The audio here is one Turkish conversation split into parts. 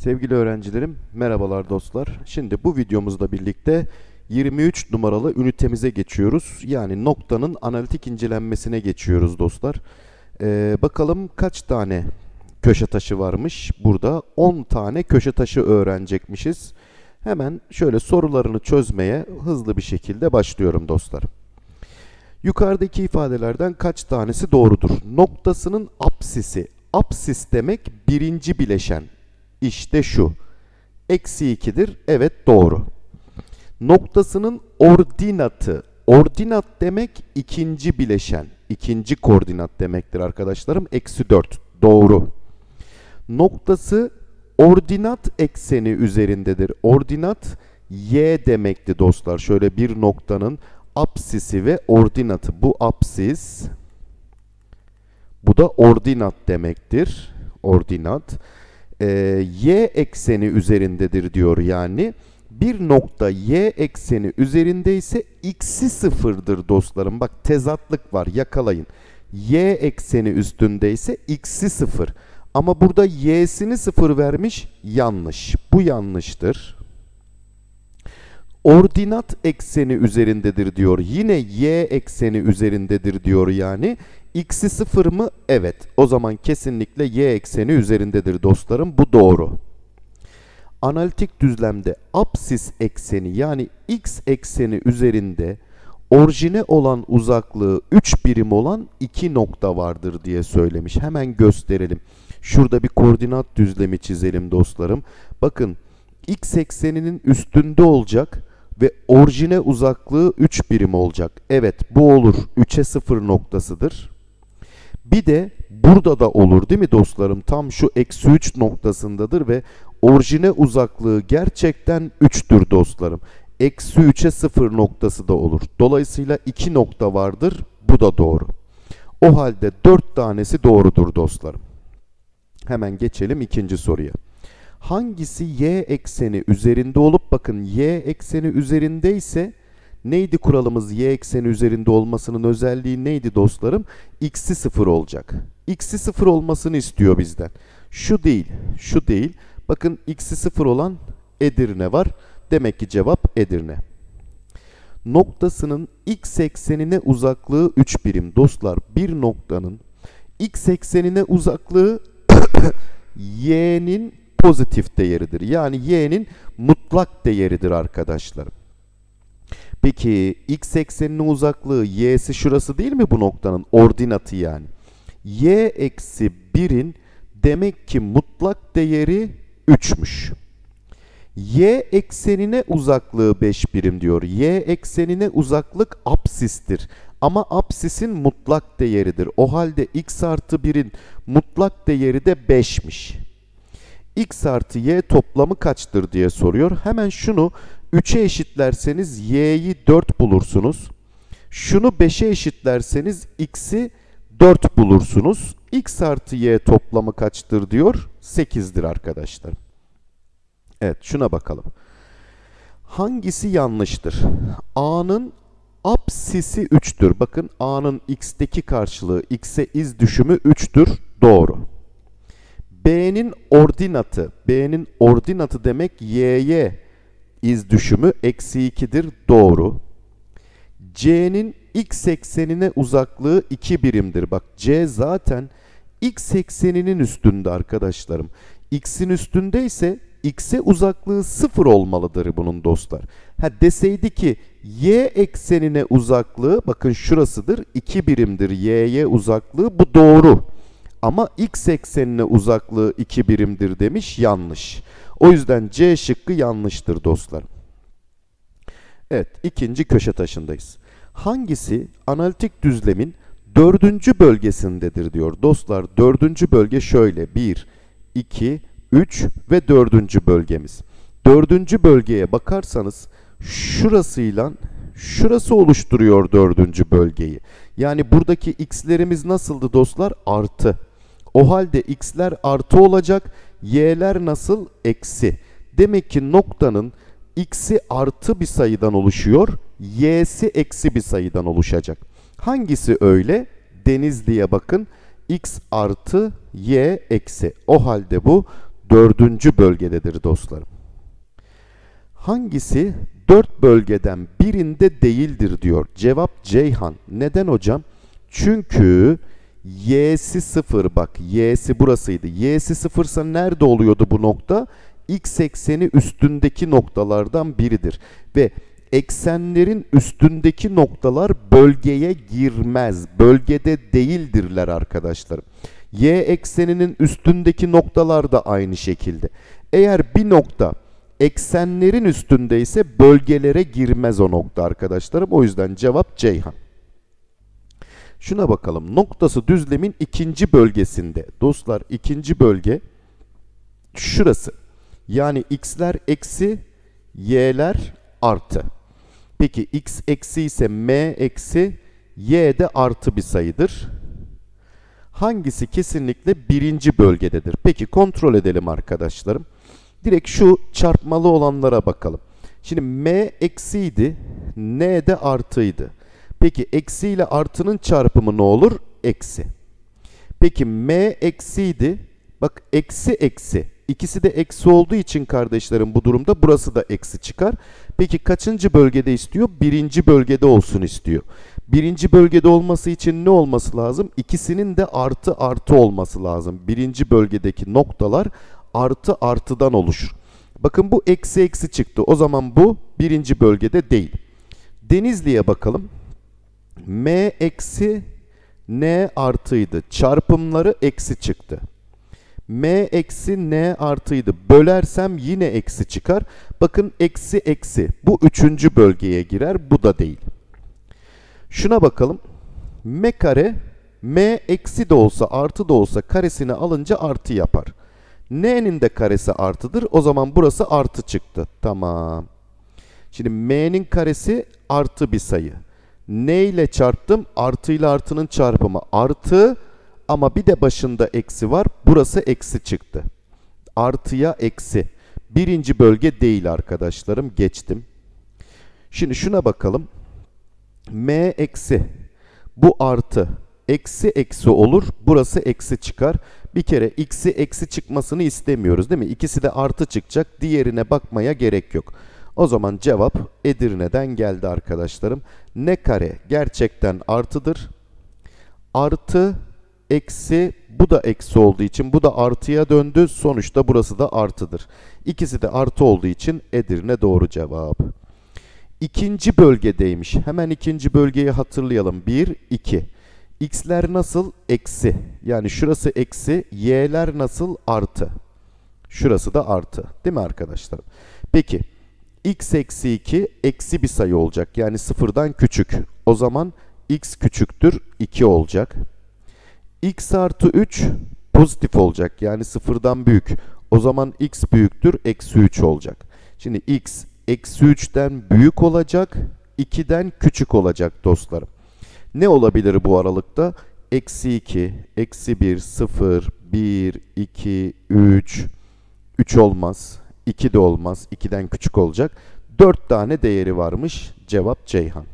Sevgili öğrencilerim, merhabalar dostlar. Şimdi bu videomuzda birlikte 23 numaralı ünitemize geçiyoruz. Yani noktanın analitik incelenmesine geçiyoruz dostlar. Ee, bakalım kaç tane köşe taşı varmış? Burada 10 tane köşe taşı öğrenecekmişiz. Hemen şöyle sorularını çözmeye hızlı bir şekilde başlıyorum dostlar. Yukarıdaki ifadelerden kaç tanesi doğrudur? Noktasının apsisi. Apsis demek birinci bileşen. İşte şu. Eksi 2'dir. Evet doğru. Noktasının ordinatı. Ordinat demek ikinci bileşen. ikinci koordinat demektir arkadaşlarım. Eksi 4. Doğru. Noktası ordinat ekseni üzerindedir. Ordinat y demekti dostlar. Şöyle bir noktanın apsisi ve ordinatı. Bu apsis. Bu da ordinat demektir. Ordinat e, y ekseni üzerindedir diyor yani. Bir nokta y ekseni üzerinde ise x'i sıfırdır dostlarım. Bak tezatlık var yakalayın. y ekseni üstünde ise x'i sıfır. Ama burada y'sini sıfır vermiş yanlış. Bu yanlıştır. Ordinat ekseni üzerindedir diyor. Yine y ekseni üzerindedir diyor yani. X'i sıfır mı? Evet. O zaman kesinlikle y ekseni üzerindedir dostlarım. Bu doğru. Analitik düzlemde apsis ekseni yani x ekseni üzerinde orijine olan uzaklığı 3 birim olan 2 nokta vardır diye söylemiş. Hemen gösterelim. Şurada bir koordinat düzlemi çizelim dostlarım. Bakın x ekseninin üstünde olacak ve orijine uzaklığı 3 birim olacak. Evet bu olur. 3'e 0 noktasıdır. Bir de burada da olur değil mi dostlarım? Tam şu eksi 3 noktasındadır ve orijine uzaklığı gerçekten 3'tür dostlarım. Eksi 3'e 0 noktası da olur. Dolayısıyla 2 nokta vardır. Bu da doğru. O halde 4 tanesi doğrudur dostlarım. Hemen geçelim ikinci soruya. Hangisi y ekseni üzerinde olup bakın y ekseni üzerinde ise Neydi kuralımız y ekseni üzerinde olmasının özelliği neydi dostlarım? x'i 0 olacak. x'i 0 olmasını istiyor bizden. Şu değil, şu değil. Bakın x'i 0 olan Edirne var. Demek ki cevap Edirne. Noktasının x eksenine uzaklığı 3 birim. Dostlar bir noktanın x eksenine uzaklığı y'nin pozitif değeridir. Yani y'nin mutlak değeridir arkadaşlarım. Peki x ekseninin uzaklığı y'si şurası değil mi bu noktanın? Ordinatı yani. y eksi 1'in demek ki mutlak değeri 3'müş. y eksenine uzaklığı 5 birim diyor. y eksenine uzaklık apsistir. Ama apsisin mutlak değeridir. O halde x artı 1'in mutlak değeri de 5'miş. X artı y toplamı kaçtır diye soruyor. Hemen şunu 3'e eşitlerseniz y'yi 4 bulursunuz. Şunu 5'e eşitlerseniz x'i 4 bulursunuz. x artı y toplamı kaçtır diyor? 8'dir arkadaşlar. Evet şuna bakalım. Hangisi yanlıştır? A'nın apsisi 3'tür. Bakın A'nın x'teki karşılığı x'e iz düşümü 3'tür. Doğru. B'nin ordinatı, B'nin ordinatı demek y'ye iz düşümü eksi 2'dir. Doğru. C'nin x eksenine uzaklığı 2 birimdir. Bak C zaten x ekseninin üstünde arkadaşlarım. X'in üstündeyse x'e uzaklığı 0 olmalıdır bunun dostlar. Ha deseydi ki y eksenine uzaklığı bakın şurasıdır 2 birimdir y'ye uzaklığı bu doğru. Ama x eksenine uzaklığı 2 birimdir demiş yanlış. O yüzden C şıkkı yanlıştır dostlar. Evet ikinci köşe taşındayız. Hangisi analitik düzlemin dördüncü bölgesindedir diyor. Dostlar dördüncü bölge şöyle. 1, 2, 3 ve dördüncü bölgemiz. Dördüncü bölgeye bakarsanız şurasıyla şurası oluşturuyor dördüncü bölgeyi. Yani buradaki x'lerimiz nasıldı dostlar? Artı. O halde x'ler artı olacak y'ler nasıl? Eksi. Demek ki noktanın x'i artı bir sayıdan oluşuyor, y'si eksi bir sayıdan oluşacak. Hangisi öyle? Denizli'ye bakın. x artı y eksi. O halde bu dördüncü bölgededir dostlarım. Hangisi dört bölgeden birinde değildir diyor. Cevap Ceyhan. Neden hocam? Çünkü y'si sıfır bak y'si burasıydı. y'si sıfırsa nerede oluyordu bu nokta? x ekseni üstündeki noktalardan biridir. Ve eksenlerin üstündeki noktalar bölgeye girmez. Bölgede değildirler arkadaşlarım. Y ekseninin üstündeki noktalar da aynı şekilde. Eğer bir nokta eksenlerin üstündeyse bölgelere girmez o nokta arkadaşlarım. O yüzden cevap Ceyhan. Şuna bakalım. Noktası düzlemin ikinci bölgesinde. Dostlar ikinci bölge şurası. Yani x'ler eksi, y'ler artı. Peki x eksi ise m eksi, y de artı bir sayıdır. Hangisi kesinlikle birinci bölgededir? Peki kontrol edelim arkadaşlarım. Direkt şu çarpmalı olanlara bakalım. Şimdi m eksiydi, n de artıydı. Peki eksi ile artının çarpımı ne olur? Eksi. Peki m eksiydi. Bak eksi eksi. İkisi de eksi olduğu için kardeşlerim bu durumda burası da eksi çıkar. Peki kaçıncı bölgede istiyor? Birinci bölgede olsun istiyor. Birinci bölgede olması için ne olması lazım? İkisinin de artı artı olması lazım. Birinci bölgedeki noktalar artı artıdan oluşur. Bakın bu eksi eksi çıktı. O zaman bu birinci bölgede değil. Denizli'ye bakalım. M eksi N artıydı. Çarpımları eksi çıktı. M eksi N artıydı. Bölersem yine eksi çıkar. Bakın eksi eksi. Bu üçüncü bölgeye girer. Bu da değil. Şuna bakalım. M kare M eksi de olsa artı da olsa karesini alınca artı yapar. N'nin de karesi artıdır. O zaman burası artı çıktı. Tamam. Şimdi M'nin karesi artı bir sayı. N ile çarptım. Artı ile artının çarpımı artı. Ama bir de başında eksi var. Burası eksi çıktı. Artıya eksi. Birinci bölge değil arkadaşlarım. Geçtim. Şimdi şuna bakalım. M eksi. Bu artı. Eksi eksi olur. Burası eksi çıkar. Bir kere x'i eksi çıkmasını istemiyoruz değil mi? İkisi de artı çıkacak. Diğerine bakmaya gerek yok. O zaman cevap Edirne'den geldi arkadaşlarım. Ne kare gerçekten artıdır. Artı eksi bu da eksi olduğu için bu da artıya döndü. Sonuçta burası da artıdır. İkisi de artı olduğu için Edirne doğru cevap. İkinci bölgedeymiş. Hemen ikinci bölgeyi hatırlayalım. 1, 2. X'ler nasıl? Eksi. Yani şurası eksi. Y'ler nasıl? Artı. Şurası da artı. Değil mi arkadaşlar? Peki. X eksi 2 eksi bir sayı olacak. Yani sıfırdan küçük. O zaman X küçüktür 2 olacak. X artı 3 pozitif olacak. Yani sıfırdan büyük. O zaman X büyüktür eksi 3 olacak. Şimdi X eksi 3'ten büyük olacak. 2'den küçük olacak dostlarım. Ne olabilir bu aralıkta? Eksi 2, eksi 1, 0, 1, 2, 3, 3 olmaz, 2 de olmaz, 2'den küçük olacak. 4 tane değeri varmış. Cevap Ceyhan.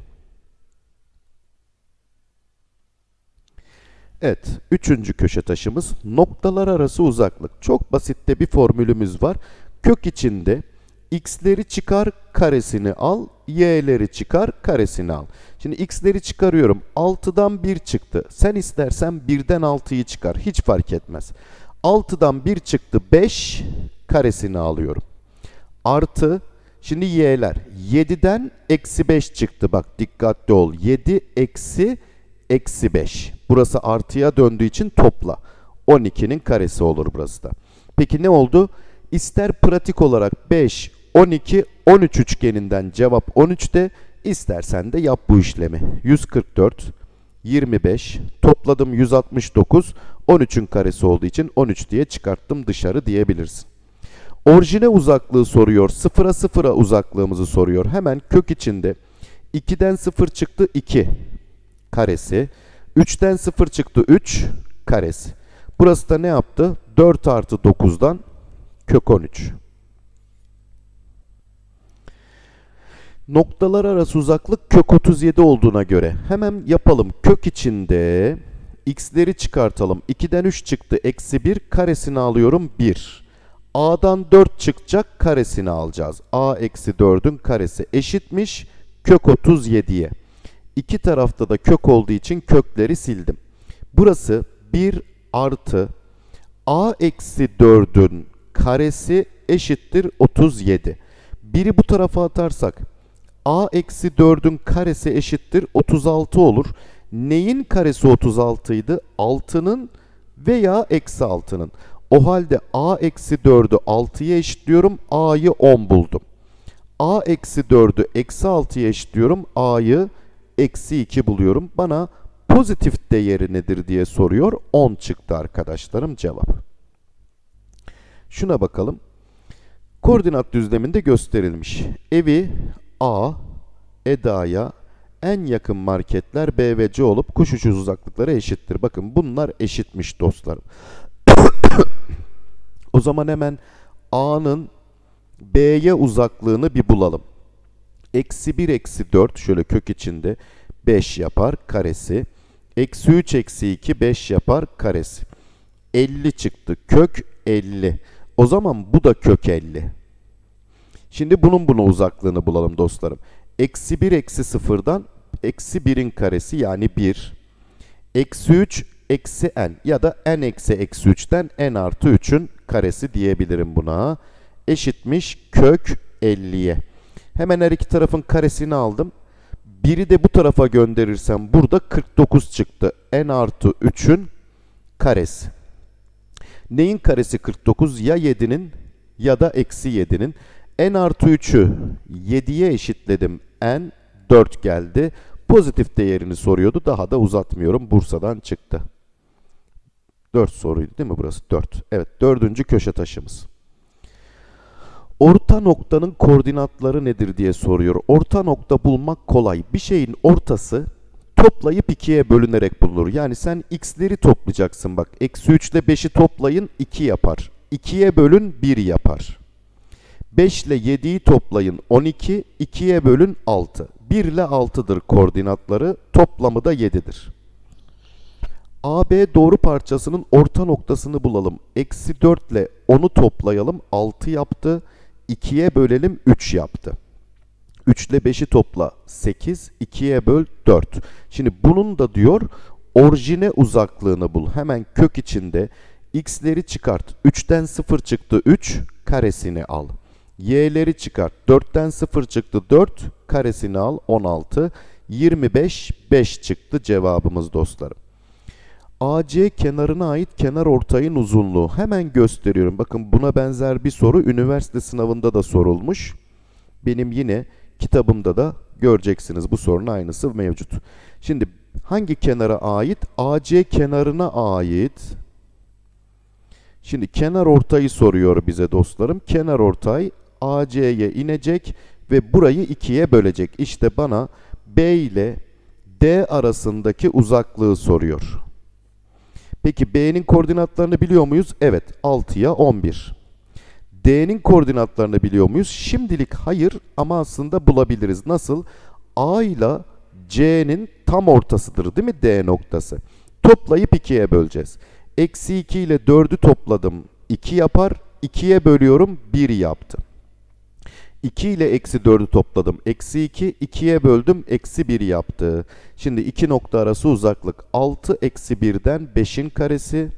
Evet, üçüncü köşe taşımız noktalar arası uzaklık. Çok basitte bir formülümüz var. Kök içinde x'leri çıkar karesini al, y'leri çıkar karesini al. Şimdi x'leri çıkarıyorum. 6'dan 1 çıktı. Sen istersen 1'den 6'yı çıkar. Hiç fark etmez. 6'dan 1 çıktı 5 karesini alıyorum. Artı şimdi y'ler 7'den eksi 5 çıktı. Bak dikkatli ol. 7 eksi eksi 5. Burası artıya döndüğü için topla. 12'nin karesi olur burası da. Peki ne oldu? İster pratik olarak 5, 12, 13 üçgeninden cevap 13'te istersen de yap bu işlemi. 144, 25, topladım 169, 13'ün karesi olduğu için 13 diye çıkarttım dışarı diyebilirsin. Orijine uzaklığı soruyor. Sıfıra sıfıra uzaklığımızı soruyor. Hemen kök içinde 2'den 0 çıktı 2 karesi. 3'ten 0 çıktı 3 karesi. Burası da ne yaptı? 4 artı 9'dan kök 13. Noktalar arası uzaklık kök 37 olduğuna göre hemen yapalım. Kök içinde x'leri çıkartalım. 2'den 3 çıktı. Eksi 1 karesini alıyorum 1. A'dan 4 çıkacak karesini alacağız. A eksi 4'ün karesi eşitmiş kök 37'ye. İki tarafta da kök olduğu için kökleri sildim. Burası 1 artı A eksi 4'ün karesi eşittir 37. Biri bu tarafa atarsak A eksi 4'ün karesi eşittir 36 olur. Neyin karesi 36 idi? 6'nın veya eksi 6'nın. O halde a eksi 4'ü 6'ya eşitliyorum. a'yı 10 buldum. a eksi 4'ü eksi 6'ya eşitliyorum. a'yı eksi 2 buluyorum. Bana pozitif değeri nedir diye soruyor. 10 çıktı arkadaşlarım cevap. Şuna bakalım. Koordinat düzleminde gösterilmiş. Evi A, Eda'ya en yakın marketler B ve C olup kuş uçuş uzaklıkları eşittir. Bakın bunlar eşitmiş dostlarım. o zaman hemen A'nın B'ye uzaklığını bir bulalım. Eksi 1 eksi 4 şöyle kök içinde 5 yapar karesi. Eksi 3 eksi 2 5 yapar karesi. 50 çıktı. Kök 50. O zaman bu da kök 50. Şimdi bunun buna uzaklığını bulalım dostlarım. Eksi 1 eksi 0'dan eksi 1'in karesi yani 1. Eksi 3 eksi n ya da n eksi eksi 3'ten n artı 3'ün karesi diyebilirim buna. Eşitmiş kök 50'ye. Hemen her iki tarafın karesini aldım. Biri de bu tarafa gönderirsem burada 49 çıktı. n artı 3'ün karesi. Neyin karesi 49? Ya 7'nin ya da eksi 7'nin. N artı 3'ü 7'ye eşitledim. n 4 geldi. Pozitif değerini soruyordu. Daha da uzatmıyorum. Bursa'dan çıktı. 4 soruydu değil mi burası? 4. Evet dördüncü köşe taşımız. Orta noktanın koordinatları nedir diye soruyor. Orta nokta bulmak kolay. Bir şeyin ortası toplayıp ikiye bölünerek bulunur. Yani sen x'leri toplayacaksın bak. Eksi 3 ile 5'i toplayın 2 yapar. 2'ye bölün 1 yapar. 5 ile 7'yi toplayın 12, 2'ye bölün 6. 1 ile 6'dır koordinatları, toplamı da 7'dir. AB doğru parçasının orta noktasını bulalım. Eksi 4 ile 10'u toplayalım, 6 yaptı. 2'ye bölelim, 3 yaptı. 3 ile 5'i topla, 8, 2'ye böl, 4. Şimdi bunun da diyor, orijine uzaklığını bul. Hemen kök içinde x'leri çıkart. 3'ten 0 çıktı 3, karesini al y'leri çıkart. 4'ten 0 çıktı 4, karesini al 16. 25, 5 çıktı cevabımız dostlarım. AC kenarına ait kenar ortayın uzunluğu. Hemen gösteriyorum. Bakın buna benzer bir soru üniversite sınavında da sorulmuş. Benim yine kitabımda da göreceksiniz bu sorunun aynısı mevcut. Şimdi hangi kenara ait? AC kenarına ait. Şimdi kenar ortayı soruyor bize dostlarım. Kenar ortay AC'ye inecek ve burayı ikiye bölecek. İşte bana B ile D arasındaki uzaklığı soruyor. Peki B'nin koordinatlarını biliyor muyuz? Evet 6'ya 11. D'nin koordinatlarını biliyor muyuz? Şimdilik hayır ama aslında bulabiliriz. Nasıl? A ile C'nin tam ortasıdır değil mi D noktası? Toplayıp 2'ye böleceğiz. Eksi 2 ile 4'ü topladım 2 yapar. 2'ye bölüyorum 1 yaptı. 2 ile eksi 4'ü topladım. Eksi 2, 2'ye böldüm. Eksi 1 yaptı. Şimdi iki nokta arası uzaklık. 6 eksi 1'den 5'in karesi.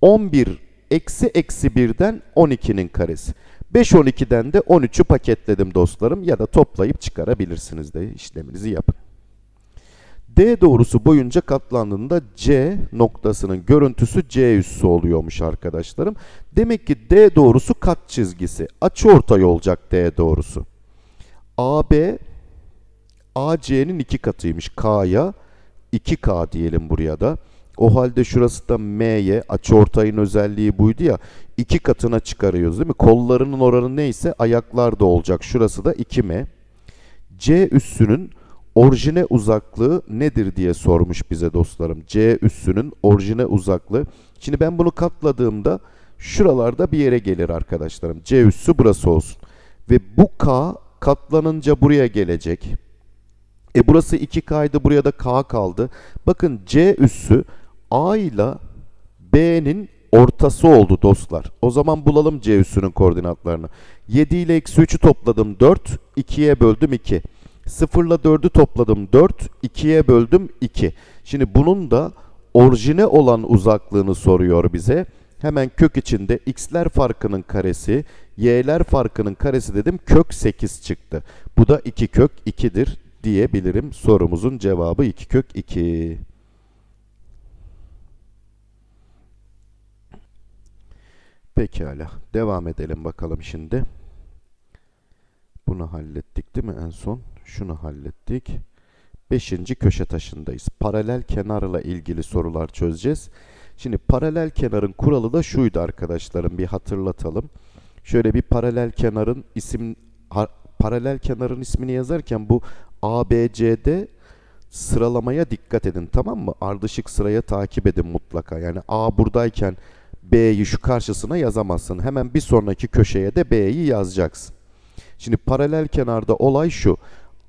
11 eksi eksi 1'den 12'nin karesi. 5 12'den de 13'ü paketledim dostlarım. Ya da toplayıp çıkarabilirsiniz de işleminizi yapın. D doğrusu boyunca katlandığında C noktasının görüntüsü C üssü oluyormuş arkadaşlarım. Demek ki D doğrusu kat çizgisi. Açıortay olacak D doğrusu. AB AC'nin iki katıymış. K'ya 2K diyelim buraya da. O halde şurası da M'ye açıortayın özelliği buydu ya. iki katına çıkarıyoruz değil mi? Kollarının oranı neyse ayaklar da olacak. Şurası da 2M. C üssünün orijine uzaklığı nedir diye sormuş bize dostlarım. C üssünün orijine uzaklığı. Şimdi ben bunu katladığımda şuralarda bir yere gelir arkadaşlarım. C üssü burası olsun. Ve bu K katlanınca buraya gelecek. E burası 2K'ydı buraya da K kaldı. Bakın C üssü A ile B'nin ortası oldu dostlar. O zaman bulalım C üssünün koordinatlarını. 7 ile eksi 3'ü topladım 4, 2'ye böldüm 2. 0 ile 4'ü topladım 4, 2'ye böldüm 2. Şimdi bunun da orijine olan uzaklığını soruyor bize. Hemen kök içinde x'ler farkının karesi, y'ler farkının karesi dedim kök 8 çıktı. Bu da 2 kök 2'dir diyebilirim. Sorumuzun cevabı 2 kök 2. Pekala. Devam edelim bakalım şimdi. Bunu hallettik değil mi en son? Şunu hallettik. Beşinci köşe taşındayız. Paralel kenarla ilgili sorular çözeceğiz. Şimdi paralel kenarın kuralı da şuydu arkadaşlarım bir hatırlatalım. Şöyle bir paralel kenarın isim paralel kenarın ismini yazarken bu ABCD sıralamaya dikkat edin tamam mı? Ardışık sıraya takip edin mutlaka. Yani A buradayken B'yi şu karşısına yazamazsın. Hemen bir sonraki köşeye de B'yi yazacaksın. Şimdi paralel kenarda olay şu.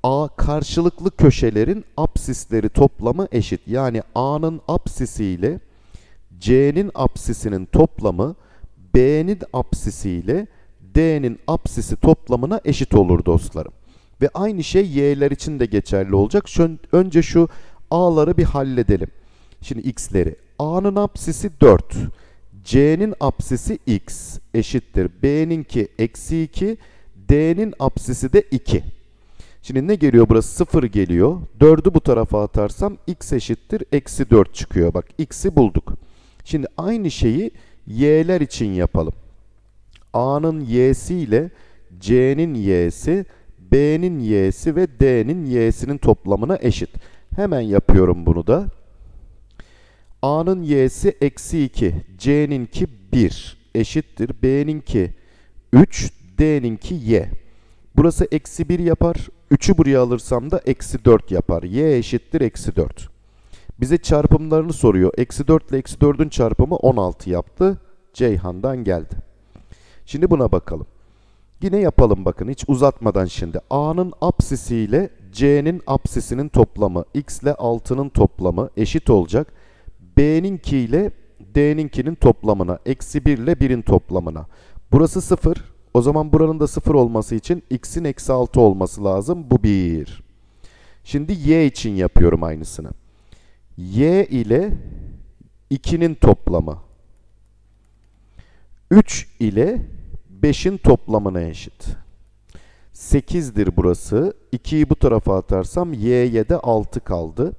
A karşılıklı köşelerin apsisleri toplamı eşit. Yani A'nın apsisi ile C'nin apsisinin toplamı B'nin apsisi ile D'nin apsisi toplamına eşit olur dostlarım. Ve aynı şey Y'ler için de geçerli olacak. Önce şu A'ları bir halledelim. Şimdi X'leri. A'nın apsisi 4. C'nin apsisi X eşittir. B'ninki eksi 2. D'nin apsisi de 2. Şimdi ne geliyor burası? 0 geliyor. 4'ü bu tarafa atarsam x eşittir. Eksi 4 çıkıyor. Bak x'i bulduk. Şimdi aynı şeyi y'ler için yapalım. A'nın y'si ile C'nin y'si, B'nin y'si ve D'nin y'sinin toplamına eşit. Hemen yapıyorum bunu da. A'nın y'si eksi 2, C'ninki 1 eşittir. B'ninki 3, D'ninki y. Burası eksi 1 yapar. 3'ü buraya alırsam da eksi 4 yapar. Y eşittir eksi 4. Bize çarpımlarını soruyor. Eksi 4 ile eksi 4'ün çarpımı 16 yaptı. Ceyhan'dan geldi. Şimdi buna bakalım. Yine yapalım bakın hiç uzatmadan şimdi. A'nın apsisi ile C'nin apsisinin toplamı x ile 6'nın toplamı eşit olacak. B'ninki ile D'ninkinin toplamına eksi 1 ile 1'in toplamına. Burası 0. O zaman buranın da 0 olması için x'in eksi 6 olması lazım. Bu 1. Şimdi y için yapıyorum aynısını. y ile 2'nin toplamı 3 ile 5'in toplamına eşit. 8'dir burası. 2'yi bu tarafa atarsam y'ye de 6 kaldı.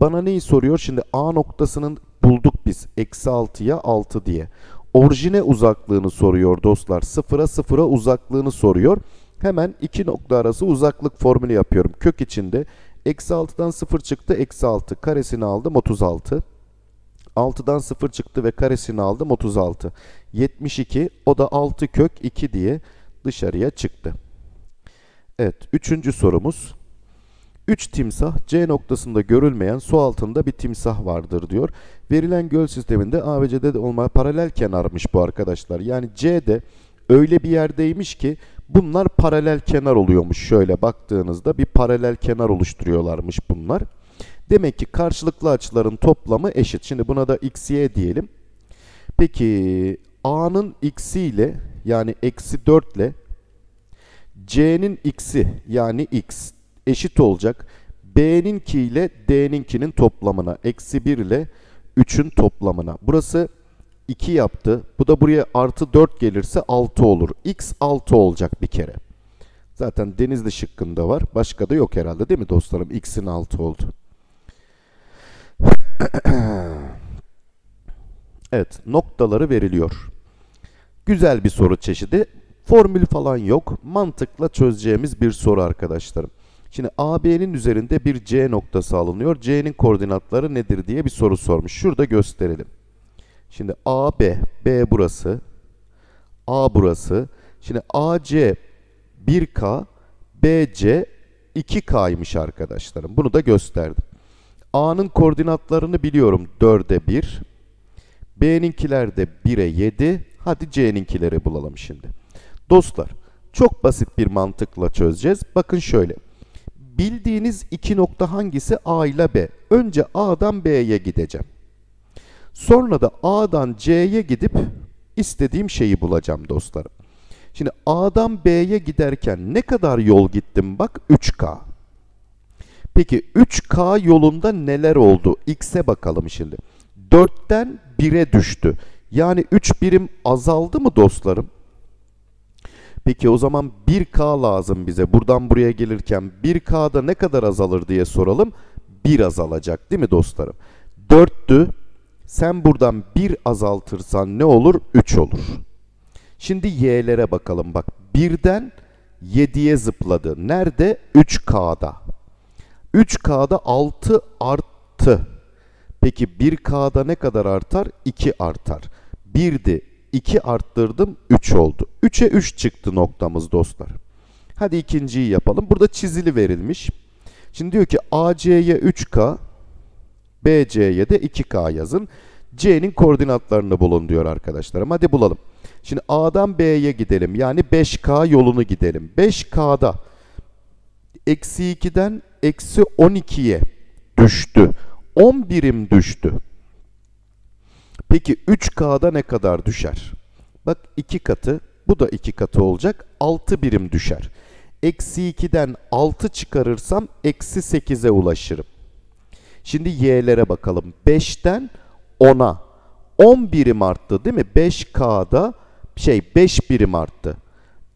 Bana neyi soruyor? Şimdi A noktasının bulduk biz. Eksi 6'ya 6 diye. Orijine uzaklığını soruyor dostlar. Sıfıra sıfıra uzaklığını soruyor. Hemen iki nokta arası uzaklık formülü yapıyorum. Kök içinde eksi 6'dan 0 çıktı. Eksi 6 karesini aldım 36. 6'dan 0 çıktı ve karesini aldım 36. 72 o da 6 kök 2 diye dışarıya çıktı. Evet üçüncü sorumuz. 3 timsah C noktasında görülmeyen su altında bir timsah vardır diyor. Verilen göl sisteminde A ve C'de de olmaya paralel kenarmış bu arkadaşlar. Yani C'de öyle bir yerdeymiş ki bunlar paralel kenar oluyormuş. Şöyle baktığınızda bir paralel kenar oluşturuyorlarmış bunlar. Demek ki karşılıklı açıların toplamı eşit. Şimdi buna da x, y diyelim. Peki A'nın x'i ile yani eksi 4 ile C'nin x'i yani x eşit olacak. B'ninki ile D'ninkinin toplamına. Eksi 1 ile 3'ün toplamına. Burası 2 yaptı. Bu da buraya artı 4 gelirse 6 olur. X 6 olacak bir kere. Zaten denizli şıkkında var. Başka da yok herhalde değil mi dostlarım? X'in 6 oldu. evet noktaları veriliyor. Güzel bir soru çeşidi. Formül falan yok. Mantıkla çözeceğimiz bir soru arkadaşlarım. Şimdi AB'nin üzerinde bir C noktası alınıyor. C'nin koordinatları nedir diye bir soru sormuş. Şurada gösterelim. Şimdi AB, B burası, A burası. Şimdi AC 1K, BC 2K'ymış arkadaşlarım. Bunu da gösterdim. A'nın koordinatlarını biliyorum 4'e 1. B'ninkiler de 1'e 7. Hadi C'ninkileri bulalım şimdi. Dostlar çok basit bir mantıkla çözeceğiz. Bakın şöyle. Bildiğiniz iki nokta hangisi? A ile B. Önce A'dan B'ye gideceğim. Sonra da A'dan C'ye gidip istediğim şeyi bulacağım dostlarım. Şimdi A'dan B'ye giderken ne kadar yol gittim? Bak 3K. Peki 3K yolunda neler oldu? X'e bakalım şimdi. 4'ten 1'e düştü. Yani 3 birim azaldı mı dostlarım? Peki o zaman 1K lazım bize. Buradan buraya gelirken 1K'da ne kadar azalır diye soralım. 1 azalacak değil mi dostlarım? 4'tü. Sen buradan 1 azaltırsan ne olur? 3 olur. Şimdi y'lere bakalım. Bak 1'den 7'ye zıpladı. Nerede? 3K'da. 3K'da 6 arttı. Peki 1K'da ne kadar artar? 2 artar. 1'di. 2 arttırdım 3 oldu. 3'e 3 çıktı noktamız dostlar. Hadi ikinciyi yapalım. Burada çizili verilmiş. Şimdi diyor ki AC'ye 3K, BC'ye de 2K yazın. C'nin koordinatlarını bulun diyor arkadaşlarım. Hadi bulalım. Şimdi A'dan B'ye gidelim. Yani 5K yolunu gidelim. 5K'da eksi 2'den eksi 12'ye düştü. 10 birim düştü. Peki 3K'da ne kadar düşer? Bak 2 katı, bu da 2 katı olacak. 6 birim düşer. Eksi 2'den 6 çıkarırsam eksi 8'e ulaşırım. Şimdi y'lere bakalım. 5'ten 10'a 10 birim arttı değil mi? 5K'da şey 5 birim arttı.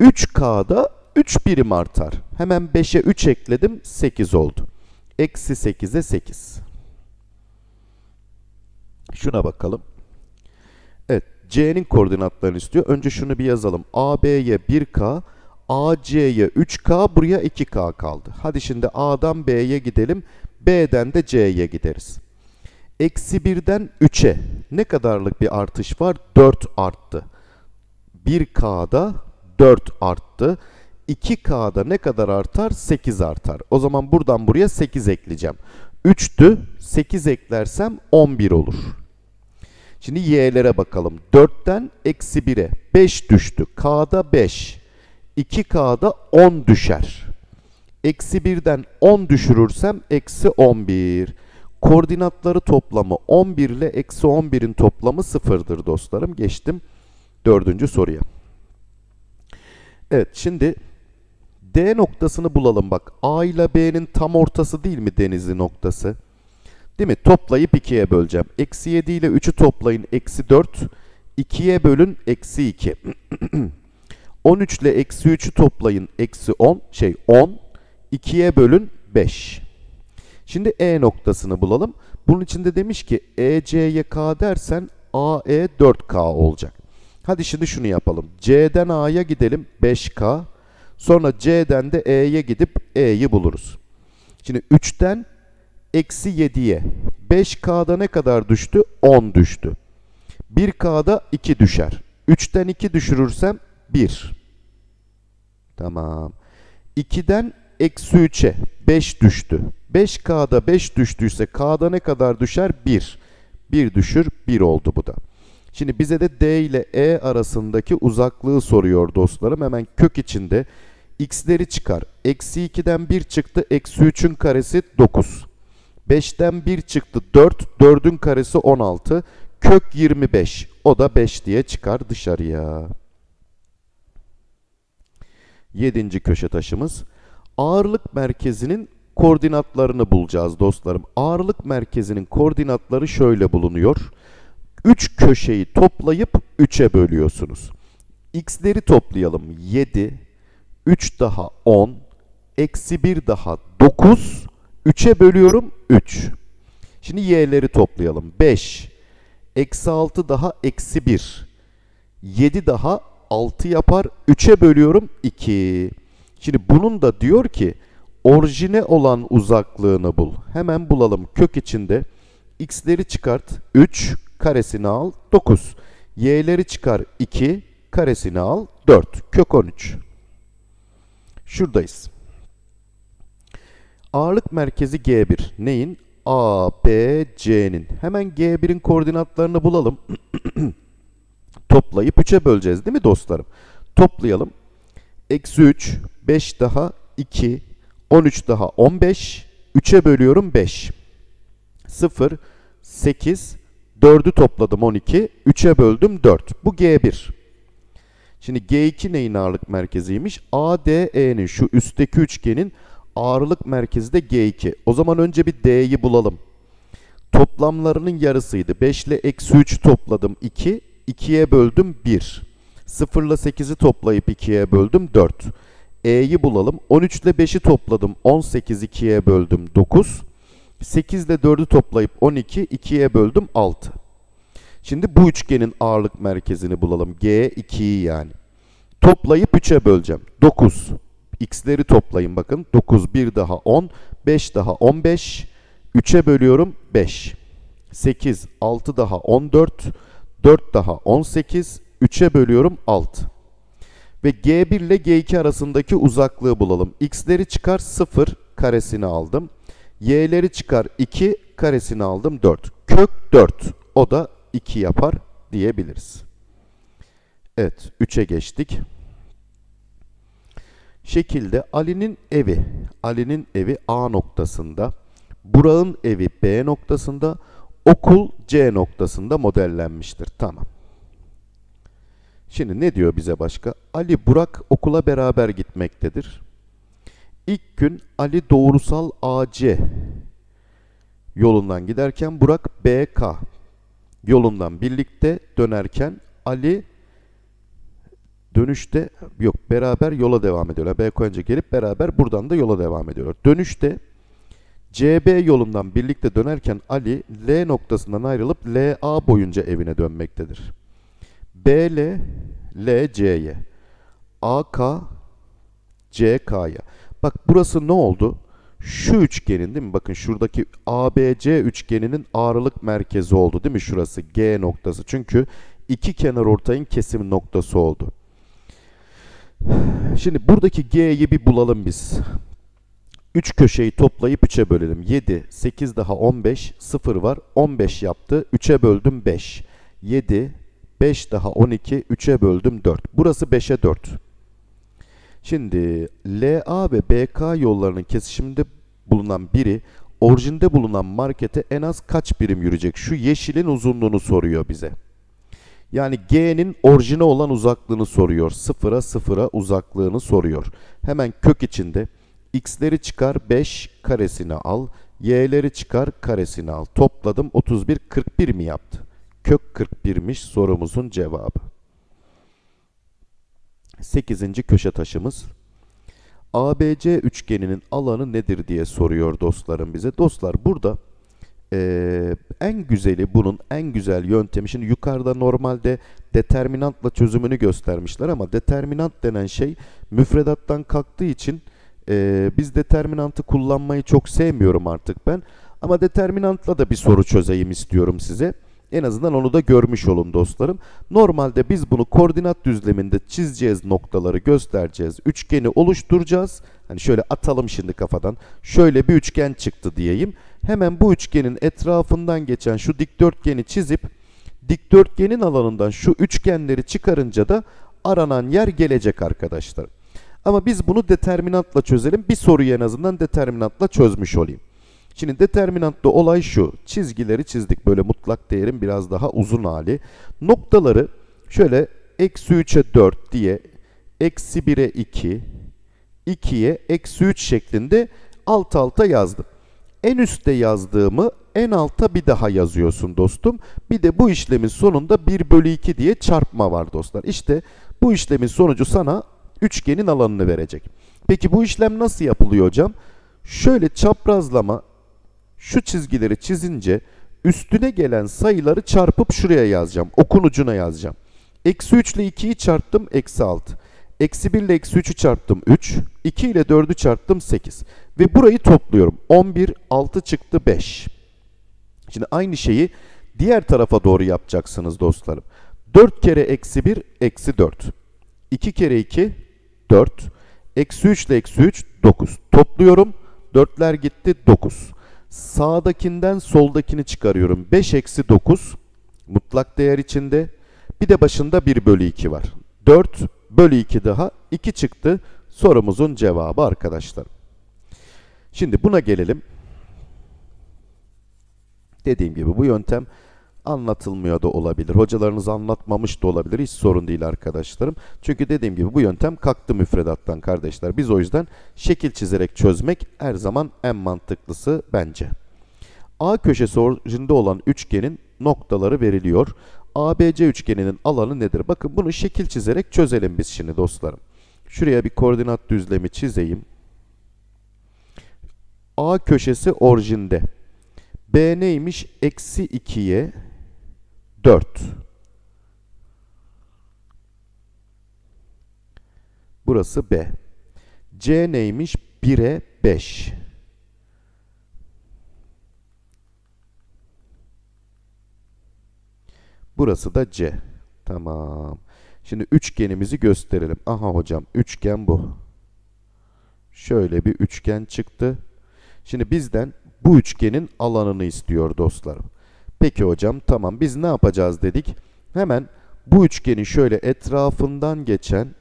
3K'da 3 birim artar. Hemen 5'e 3 ekledim 8 oldu. Eksi 8'e 8. Şuna bakalım. C'nin koordinatlarını istiyor. Önce şunu bir yazalım. AB'ye 1K, AC'ye 3K, buraya 2K kaldı. Hadi şimdi A'dan B'ye gidelim. B'den de C'ye gideriz. Eksi 1'den 3'e ne kadarlık bir artış var? 4 arttı. 1K'da 4 arttı. 2K'da ne kadar artar? 8 artar. O zaman buradan buraya 8 ekleyeceğim. 3'tü. 8 eklersem 11 olur. Şimdi y'lere bakalım. 4'ten eksi 1'e 5 düştü. K'da 5. 2K'da 10 düşer. Eksi 1'den 10 düşürürsem eksi 11. Koordinatları toplamı 11 ile eksi 11'in toplamı 0'dır dostlarım. Geçtim dördüncü soruya. Evet şimdi D noktasını bulalım bak. A ile B'nin tam ortası değil mi denizli noktası? Değil mi? Toplayıp 2'ye böleceğim. Eksi 7 ile 3'ü toplayın. Eksi 4. 2'ye bölün. Eksi 2. 13 ile eksi 3'ü toplayın. Eksi 10. Şey 10. 2'ye bölün. 5. Şimdi E noktasını bulalım. Bunun için de demiş ki EC'ye K dersen AE 4K olacak. Hadi şimdi şunu yapalım. C'den A'ya gidelim 5K. Sonra C'den de E'ye gidip E'yi buluruz. Şimdi 3'ten eksi 7'ye 5K'da ne kadar düştü? 10 düştü. 1K'da 2 düşer. 3'ten 2 düşürürsem 1. Tamam. 2'den eksi 3'e 5 düştü. 5K'da 5 düştüyse K'da ne kadar düşer? 1. 1 düşür 1 oldu bu da. Şimdi bize de D ile E arasındaki uzaklığı soruyor dostlarım. Hemen kök içinde x'leri çıkar. Eksi 2'den 1 çıktı. Eksi 3'ün karesi 9. 5'ten 1 çıktı 4. 4'ün karesi 16. Kök 25. O da 5 diye çıkar dışarıya. Yedinci köşe taşımız. Ağırlık merkezinin koordinatlarını bulacağız dostlarım. Ağırlık merkezinin koordinatları şöyle bulunuyor. 3 köşeyi toplayıp 3'e bölüyorsunuz. X'leri toplayalım. 7, 3 daha 10, eksi 1 daha 9, 3'e bölüyorum 3. Şimdi y'leri toplayalım. 5, eksi 6 daha eksi 1, 7 daha 6 yapar. 3'e bölüyorum 2. Şimdi bunun da diyor ki orijine olan uzaklığını bul. Hemen bulalım. Kök içinde x'leri çıkart 3 karesini al 9. Y'leri çıkar 2 karesini al 4. Kök 13. Şuradayız. Ağırlık merkezi G1. Neyin? A, B, C'nin. Hemen G1'in koordinatlarını bulalım. Toplayıp 3'e böleceğiz değil mi dostlarım? Toplayalım. Eksi 3, 5 daha 2, 13 daha 15, 3'e bölüyorum 5. 0, 8, 4'ü topladım 12, 3'e böldüm 4. Bu G1. Şimdi G2 neyin ağırlık merkeziymiş? ADE'nin şu üstteki üçgenin merkezi de G2. O zaman önce bir D'yi bulalım. Toplamlarının yarısıydı. 5 ile eksi 3 topladım 2. 2'ye böldüm 1. 0 ile 8'i toplayıp 2'ye böldüm 4. E'yi bulalım. 13 ile 5'i topladım. 18 2'ye böldüm 9. 8 ile 4'ü toplayıp 12 2'ye böldüm 6. Şimdi bu üçgenin ağırlık merkezini bulalım. G2'yi yani. Toplayıp 3'e böleceğim. 9. X'leri toplayın bakın. 9 1 daha 10. 5 daha 15. 3'e bölüyorum 5. 8 6 daha 14. 4 daha 18. 3'e bölüyorum 6. Ve G1 ile G2 arasındaki uzaklığı bulalım. X'leri çıkar 0 karesini aldım. Y'leri çıkar 2 karesini aldım 4. Kök 4 o da 2 yapar diyebiliriz. Evet 3'e geçtik. Şekilde Ali'nin evi, Ali'nin evi A noktasında, Burak'ın evi B noktasında, okul C noktasında modellenmiştir. Tamam. Şimdi ne diyor bize başka? Ali, Burak okula beraber gitmektedir. İlk gün Ali doğrusal AC yolundan giderken Burak BK yolundan birlikte dönerken Ali dönüşte yok beraber yola devam ediyorlar. BK önce gelip beraber buradan da yola devam ediyorlar. Dönüşte CB yolundan birlikte dönerken Ali L noktasından ayrılıp LA boyunca evine dönmektedir. BL LC'ye AK CK'ya. Bak burası ne oldu? Şu üçgenin değil mi? Bakın şuradaki ABC üçgeninin ağırlık merkezi oldu değil mi? Şurası G noktası. Çünkü iki kenar ortayın kesim noktası oldu. Şimdi buradaki G'yi bir bulalım biz. 3 köşeyi toplayıp 3'e bölelim. 7, 8 daha 15, 0 var. 15 yaptı. 3'e böldüm 5. 7, 5 daha 12, 3'e böldüm 4. Burası 5'e 4. Şimdi LA ve BK yollarının kesişiminde bulunan biri orijinde bulunan markete en az kaç birim yürüyecek? Şu yeşilin uzunluğunu soruyor bize. Yani G'nin orijine olan uzaklığını soruyor. Sıfıra sıfıra uzaklığını soruyor. Hemen kök içinde x'leri çıkar 5 karesini al. Y'leri çıkar karesini al. Topladım 31 41 mi yaptı? Kök 41'miş sorumuzun cevabı. 8. köşe taşımız. ABC üçgeninin alanı nedir diye soruyor dostlarım bize. Dostlar burada ee, en güzeli bunun en güzel yöntemi şimdi yukarıda normalde determinantla çözümünü göstermişler ama determinant denen şey müfredattan kalktığı için e, biz determinantı kullanmayı çok sevmiyorum artık ben. Ama determinantla da bir soru çözeyim istiyorum size. En azından onu da görmüş olun dostlarım. Normalde biz bunu koordinat düzleminde çizeceğiz noktaları göstereceğiz. Üçgeni oluşturacağız. Hani şöyle atalım şimdi kafadan. Şöyle bir üçgen çıktı diyeyim. Hemen bu üçgenin etrafından geçen şu dikdörtgeni çizip dikdörtgenin alanından şu üçgenleri çıkarınca da aranan yer gelecek arkadaşlar. Ama biz bunu determinantla çözelim. Bir soruyu en azından determinantla çözmüş olayım. Şimdi determinantlı olay şu. Çizgileri çizdik. Böyle mutlak değerin biraz daha uzun hali. Noktaları şöyle eksi 3'e 4 diye eksi 1'e 2 2'ye eksi 3 şeklinde alt alta yazdım. En üstte yazdığımı en alta bir daha yazıyorsun dostum. Bir de bu işlemin sonunda 1 bölü 2 diye çarpma var dostlar. İşte bu işlemin sonucu sana üçgenin alanını verecek. Peki bu işlem nasıl yapılıyor hocam? Şöyle çaprazlama şu çizgileri çizince üstüne gelen sayıları çarpıp şuraya yazacağım. Okun ucuna yazacağım. Eksi 3 ile 2'yi çarptım eksi 6. Eksi 1 ile eksi 3'ü çarptım 3. 2 ile 4'ü çarptım 8. Ve burayı topluyorum. 11, 6 çıktı 5. Şimdi aynı şeyi diğer tarafa doğru yapacaksınız dostlarım. 4 kere eksi 1, eksi 4. 2 kere 2, 4. Eksi 3 ile eksi 3, 9. Topluyorum. 4'ler gitti, 9. Sağdakinden soldakini çıkarıyorum. 5 eksi 9 mutlak değer içinde. Bir de başında 1 bölü 2 var. 4 bölü 2 daha 2 çıktı. Sorumuzun cevabı arkadaşlar. Şimdi buna gelelim. Dediğim gibi bu yöntem anlatılmıyor da olabilir. Hocalarınız anlatmamış da olabilir. Hiç sorun değil arkadaşlarım. Çünkü dediğim gibi bu yöntem kalktı müfredattan kardeşler. Biz o yüzden şekil çizerek çözmek her zaman en mantıklısı bence. A köşesi orijinde olan üçgenin noktaları veriliyor. ABC üçgeninin alanı nedir? Bakın bunu şekil çizerek çözelim biz şimdi dostlarım. Şuraya bir koordinat düzlemi çizeyim. A köşesi orijinde. B neymiş? Eksi 2'ye 4. Burası B. C neymiş? 1'e 5. Burası da C. Tamam. Şimdi üçgenimizi gösterelim. Aha hocam üçgen bu. Şöyle bir üçgen çıktı. Şimdi bizden bu üçgenin alanını istiyor dostlarım. Peki hocam tamam biz ne yapacağız dedik. Hemen bu üçgenin şöyle etrafından geçen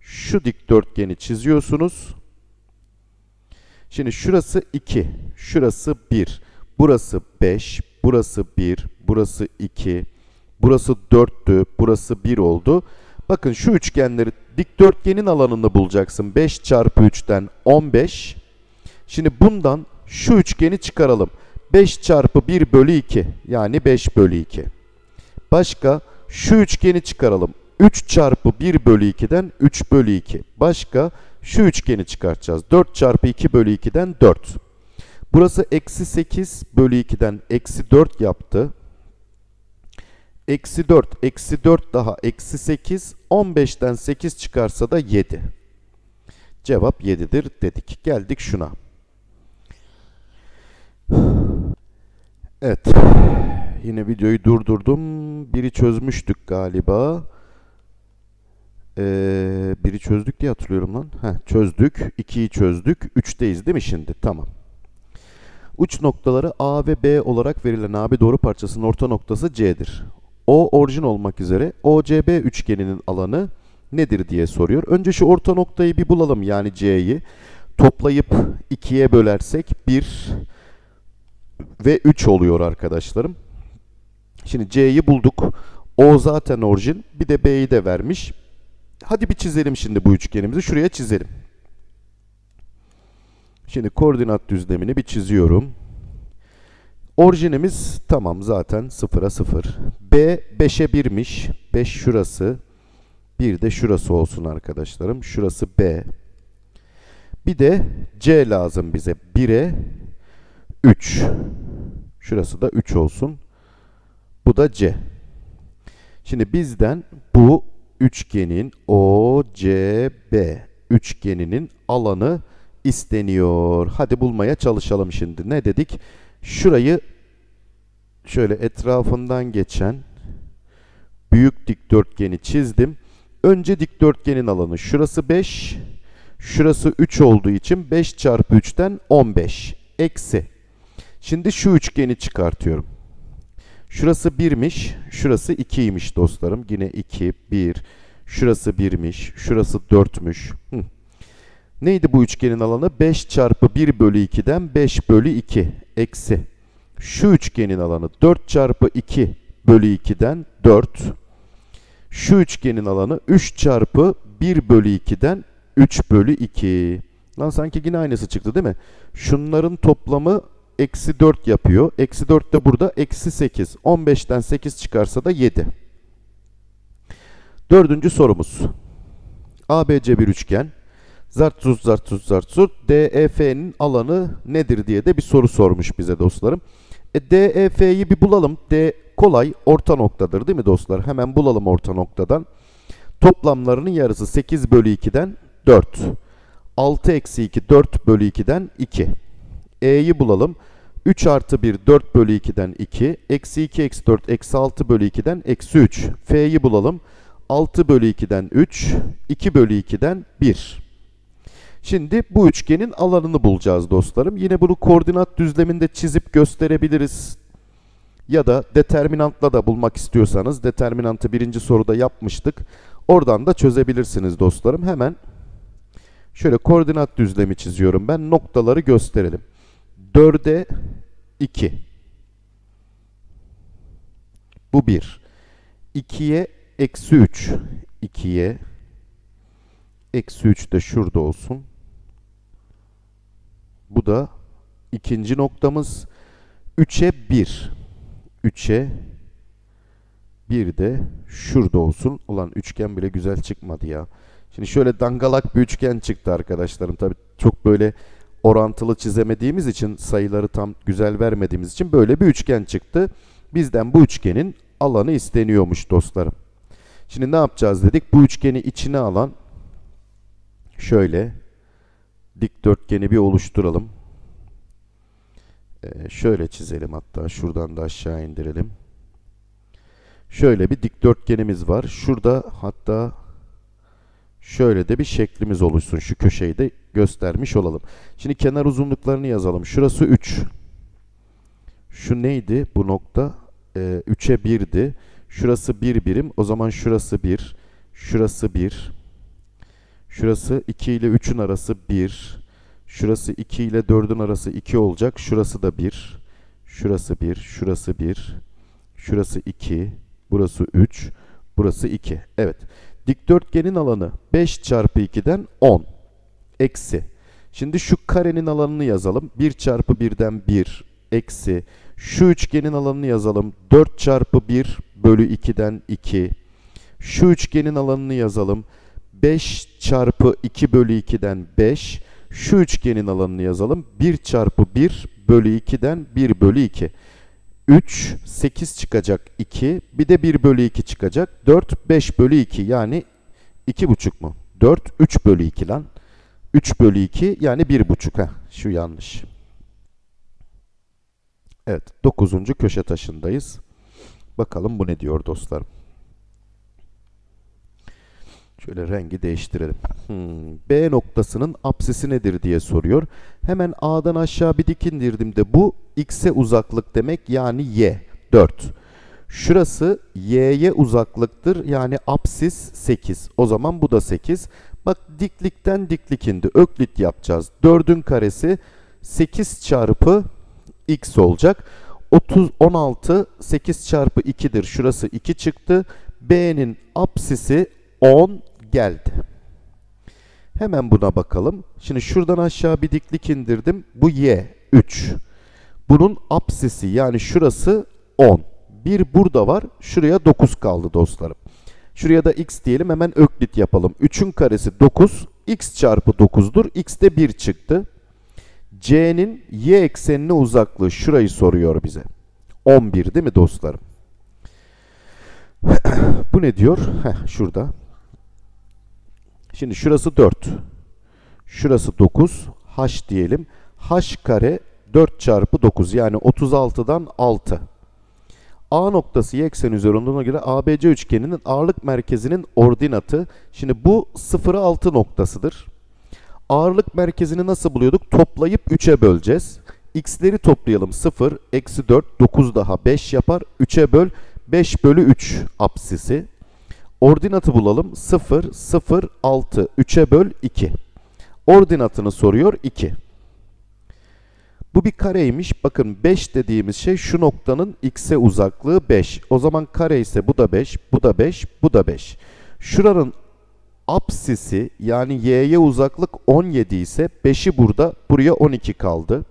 şu dikdörtgeni çiziyorsunuz. Şimdi şurası 2, şurası 1, burası 5, burası 1, burası 2, burası 4'tü, burası 1 oldu. Bakın şu üçgenleri dikdörtgenin alanını bulacaksın. 5 çarpı 3'ten 15. Şimdi bundan şu üçgeni çıkaralım. 5 çarpı 1 bölü 2 yani 5 bölü 2. Başka şu üçgeni çıkaralım. 3 çarpı 1 bölü 2'den 3 bölü 2. Başka şu üçgeni çıkartacağız. 4 çarpı 2 bölü 2'den 4. Burası eksi 8 bölü 2'den eksi 4 yaptı. Eksi 4, eksi 4 daha eksi 8. 15'ten 8 çıkarsa da 7. Cevap 7'dir dedik. Geldik şuna. Evet. Yine videoyu durdurdum. Biri çözmüştük galiba. Ee, biri çözdük diye hatırlıyorum lan. Heh, çözdük. 2'yi çözdük. 3'teyiz değil mi şimdi? Tamam. Uç noktaları A ve B olarak verilen AB doğru parçasının orta noktası C'dir. O orijin olmak üzere OCB üçgeninin alanı nedir diye soruyor. Önce şu orta noktayı bir bulalım yani C'yi. Toplayıp 2'ye bölersek 1 ve 3 oluyor arkadaşlarım. Şimdi C'yi bulduk. O zaten orijin. Bir de B'yi de vermiş. Hadi bir çizelim şimdi bu üçgenimizi. Şuraya çizelim. Şimdi koordinat düzlemini bir çiziyorum. Orijinimiz tamam zaten 0'a 0. B 5'e 1'miş. 5 şurası. Bir de şurası olsun arkadaşlarım. Şurası B. Bir de C lazım bize. 1'e 3. Şurası da 3 olsun. Bu da C. Şimdi bizden bu üçgenin OCB üçgeninin alanı isteniyor. Hadi bulmaya çalışalım şimdi. Ne dedik? Şurayı şöyle etrafından geçen büyük dikdörtgeni çizdim. Önce dikdörtgenin alanı şurası 5, şurası 3 olduğu için 5 çarpı 3'ten 15 eksi. Şimdi şu üçgeni çıkartıyorum. Şurası 1'miş, şurası 2'ymiş dostlarım. Yine 2, 1, şurası 1'miş, şurası 4'müş. Hı. Neydi bu üçgenin alanı? 5 çarpı 1 bölü 2'den 5 bölü 2 eksi. Şu üçgenin alanı 4 çarpı 2 bölü 2'den 4. Şu üçgenin alanı 3 çarpı 1 bölü 2'den 3 bölü 2. Lan sanki yine aynısı çıktı değil mi? Şunların toplamı eksi 4 yapıyor. Eksi 4 de burada eksi 8. 15'ten 8 çıkarsa da 7. Dördüncü sorumuz. ABC bir üçgen. Zart zurt zart zart zurt. DEF'nin alanı nedir diye de bir soru sormuş bize dostlarım. E, DEF'yi bir bulalım. D kolay orta noktadır değil mi dostlar? Hemen bulalım orta noktadan. Toplamlarının yarısı 8 bölü 2'den 4. 6 eksi 2 4 bölü 2'den 2. E'yi bulalım. 3 artı 1 4 bölü 2'den 2. Eksi 2 eksi 4 eksi 6 bölü 2'den eksi 3. F'yi bulalım. 6 bölü 2'den 3. 2 bölü 2'den 1. Şimdi bu üçgenin alanını bulacağız dostlarım. Yine bunu koordinat düzleminde çizip gösterebiliriz. Ya da determinantla da bulmak istiyorsanız determinantı birinci soruda yapmıştık. Oradan da çözebilirsiniz dostlarım. Hemen şöyle koordinat düzlemi çiziyorum ben. Noktaları gösterelim. 4'e 2. Bu 1. 2'ye eksi 3. 2'ye eksi 3 de şurada olsun. Bu da ikinci noktamız. 3'e 1. 3'e 1 de şurada olsun. Ulan üçgen bile güzel çıkmadı ya. Şimdi şöyle dangalak bir üçgen çıktı arkadaşlarım. Tabi çok böyle orantılı çizemediğimiz için sayıları tam güzel vermediğimiz için böyle bir üçgen çıktı. Bizden bu üçgenin alanı isteniyormuş dostlarım. Şimdi ne yapacağız dedik? Bu üçgeni içine alan şöyle dikdörtgeni bir oluşturalım. Ee, şöyle çizelim hatta şuradan da aşağı indirelim. Şöyle bir dikdörtgenimiz var. Şurada hatta şöyle de bir şeklimiz oluşsun. Şu köşeyi de göstermiş olalım. Şimdi kenar uzunluklarını yazalım. Şurası 3. Şu neydi bu nokta? Ee, 3'e 1'di. Şurası 1 birim. O zaman şurası 1. Şurası 1. Şurası 2 ile 3'ün arası 1. Şurası 2 ile 4'ün arası 2 olacak. Şurası da 1. Şurası 1. Şurası 1. Şurası 2. Burası 3. Burası 2. Evet. Dikdörtgenin alanı 5 çarpı 2'den 10. Eksi. Şimdi şu karenin alanını yazalım. 1 çarpı 1'den 1. Eksi. Şu üçgenin alanını yazalım. 4 çarpı 1 bölü 2'den 2. Şu üçgenin alanını yazalım. 5 çarpı 2 bölü 2'den 5. Şu üçgenin alanını yazalım. 1 çarpı 1 bölü 2'den 1 bölü 2. 3, 8 çıkacak 2. Bir de 1 bölü 2 çıkacak. 4, 5 bölü 2 yani 2,5 mu? 4, 3 bölü 2 lan. 3 bölü 2 yani 1,5. Heh, şu yanlış. Evet 9. köşe taşındayız. Bakalım bu ne diyor dostlarım. Şöyle rengi değiştirelim. Hmm, B noktasının apsisi nedir diye soruyor. Hemen A'dan aşağı bir dik indirdiğimde bu x'e uzaklık demek yani y 4. Şurası y'ye uzaklıktır yani apsis 8. O zaman bu da 8. Bak diklikten diklik indi. Öklit yapacağız. 4'ün karesi 8 çarpı x olacak. 30, 16 8 çarpı 2'dir. Şurası 2 çıktı. B'nin apsisi 10 geldi. Hemen buna bakalım. Şimdi şuradan aşağı bir diklik indirdim. Bu y 3. Bunun apsisi yani şurası 10. Bir burada var. Şuraya 9 kaldı dostlarım. Şuraya da x diyelim. Hemen öklit yapalım. 3'ün karesi 9. x çarpı 9'dur. x de 1 çıktı. c'nin y eksenine uzaklığı şurayı soruyor bize. 11 değil mi dostlarım? Bu ne diyor? Heh, şurada. Şimdi şurası 4. Şurası 9. H diyelim. H kare 4 çarpı 9 yani 36'dan 6. A noktası y eksen üzerinde göre ABC üçgeninin ağırlık merkezinin ordinatı. Şimdi bu 0'a 6 noktasıdır. Ağırlık merkezini nasıl buluyorduk? Toplayıp 3'e böleceğiz. X'leri toplayalım 0, eksi 4, 9 daha 5 yapar. 3'e böl, 5 bölü 3 apsisi. Ordinatı bulalım. 0, 0, 6. 3'e böl 2. Ordinatını soruyor 2. Bu bir kareymiş. Bakın 5 dediğimiz şey şu noktanın x'e uzaklığı 5. O zaman kare ise bu da 5, bu da 5, bu da 5. Şuranın apsisi yani y'ye uzaklık 17 ise 5'i burada, buraya 12 kaldı.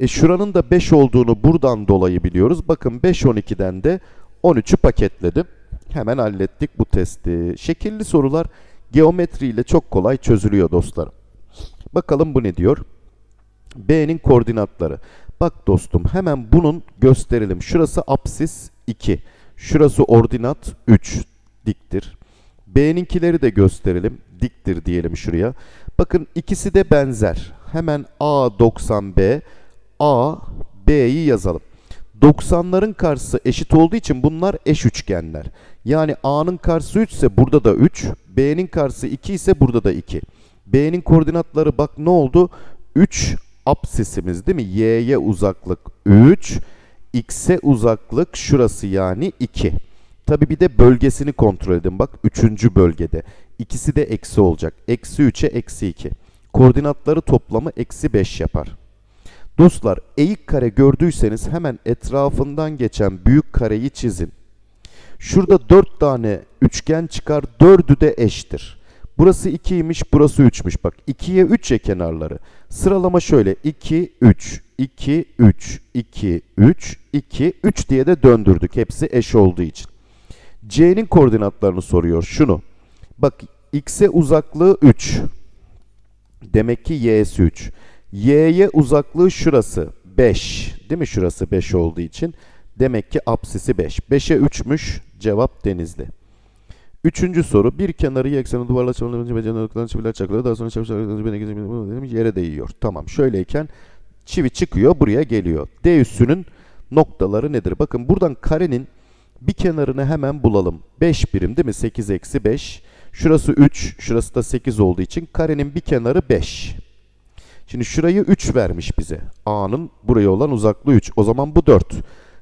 E şuranın da 5 olduğunu buradan dolayı biliyoruz. Bakın 5 12'den de 13'ü paketledim. Hemen hallettik bu testi. Şekilli sorular geometri ile çok kolay çözülüyor dostlarım. Bakalım bu ne diyor? B'nin koordinatları. Bak dostum hemen bunun gösterelim. Şurası apsis 2. Şurası ordinat 3 diktir. B'ninkileri de gösterelim. Diktir diyelim şuraya. Bakın ikisi de benzer. Hemen A 90B A B'yi yazalım. 90'ların karşısı eşit olduğu için bunlar eş üçgenler. Yani A'nın karşısı 3 ise burada da 3. B'nin karşısı 2 ise burada da 2. B'nin koordinatları bak ne oldu? 3 apsisimiz değil mi? Y'ye uzaklık 3. X'e uzaklık şurası yani 2. Tabi bir de bölgesini kontrol edin. Bak üçüncü bölgede. İkisi de eksi olacak. Eksi 3'e eksi 2. Koordinatları toplamı eksi 5 yapar. Dostlar eğik kare gördüyseniz hemen etrafından geçen büyük kareyi çizin. Şurada 4 tane üçgen çıkar. 4'ü de eştir. Burası 2'ymiş, burası 3'müş. Bak 2'ye 3 ya kenarları. Sıralama şöyle 2, 3, 2, 3, 2, 3, 2, 3 diye de döndürdük. Hepsi eş olduğu için. C'nin koordinatlarını soruyor. Şunu. Bak x'e uzaklığı 3. Demek ki y'si 3. Y'ye uzaklığı şurası 5. Değil mi? Şurası 5 olduğu için. Demek ki apsisi 5. 5'e 3'müş. Cevap denizli. Üçüncü soru. Bir kenarı y eksenine duvarla çevrilince ve cenazlıklarını çiviler çakılıyor. Daha sonra çevrilince yere değiyor. Tamam. Şöyleyken çivi çıkıyor. Buraya geliyor. D üssünün noktaları nedir? Bakın buradan karenin bir kenarını hemen bulalım. 5 birim değil mi? 8 eksi 5. Şurası 3. Şurası da 8 olduğu için karenin bir kenarı 5. Şimdi şurayı 3 vermiş bize. A'nın buraya olan uzaklığı 3. O zaman bu 4.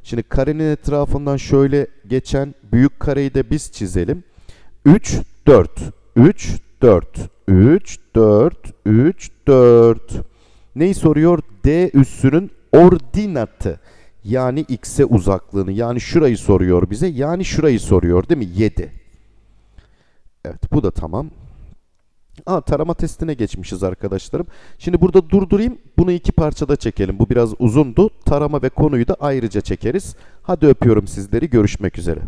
Şimdi karenin etrafından şöyle geçen büyük kareyi de biz çizelim. 3, 4. 3, 4. 3, 4. 3, 4. Neyi soruyor? D üssünün ordinatı. Yani x'e uzaklığını. Yani şurayı soruyor bize. Yani şurayı soruyor değil mi? 7. Evet bu da tamam. Aa, tarama testine geçmişiz arkadaşlarım. Şimdi burada durdurayım. Bunu iki parçada çekelim. Bu biraz uzundu. Tarama ve konuyu da ayrıca çekeriz. Hadi öpüyorum sizleri. Görüşmek üzere.